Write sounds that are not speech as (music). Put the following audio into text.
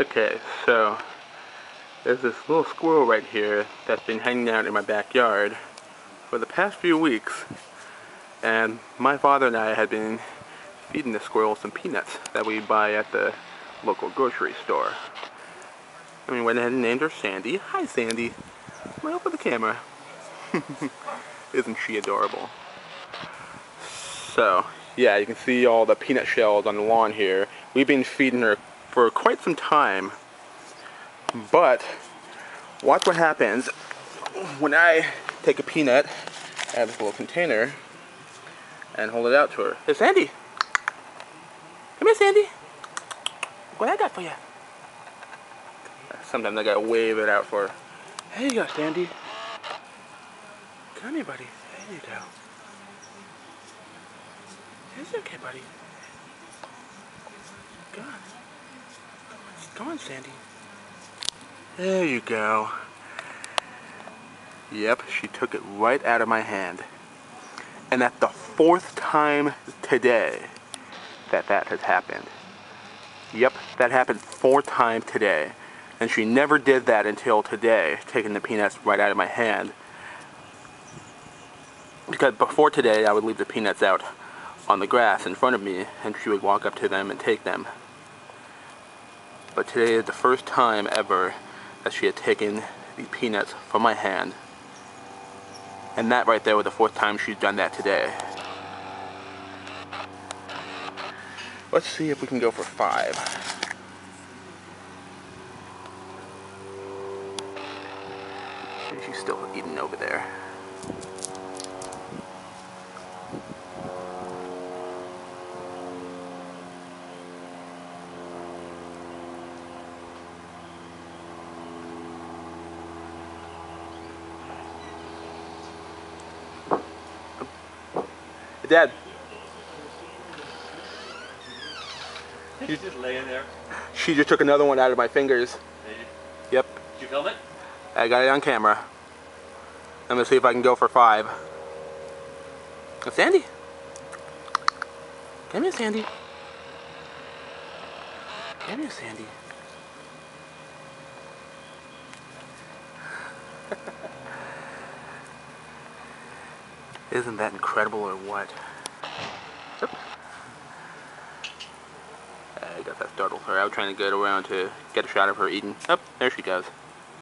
Okay, so there's this little squirrel right here that's been hanging out in my backyard for the past few weeks. And my father and I had been feeding the squirrel some peanuts that we buy at the local grocery store. And we went ahead and named her Sandy. Hi Sandy. Right over the camera. (laughs) Isn't she adorable? So, yeah, you can see all the peanut shells on the lawn here. We've been feeding her for quite some time. But watch what happens when I take a peanut out of this little container and hold it out to her. Hey, Sandy. Come here, Sandy. What I got for you? Sometimes I gotta wave it out for her. Hey, you go, Sandy. Come here, buddy. There you go. It's okay, buddy. Go on. Come on, Sandy. There you go. Yep, she took it right out of my hand. And that's the fourth time today that that has happened. Yep, that happened four times today. And she never did that until today, taking the peanuts right out of my hand. Because before today, I would leave the peanuts out on the grass in front of me, and she would walk up to them and take them. But today is the first time ever that she had taken the peanuts from my hand. And that right there was the fourth time she's done that today. Let's see if we can go for five. She's still eating over there. Dad. She's just laying there. She just took another one out of my fingers. Yep. Did you film it? I got it on camera. I'm gonna see if I can go for five. Oh, Sandy. Come here, Sandy. Come here, Sandy. Isn't that incredible or what? I got that startled her. I trying to get around to get a shot of her eating. Oh, there she goes.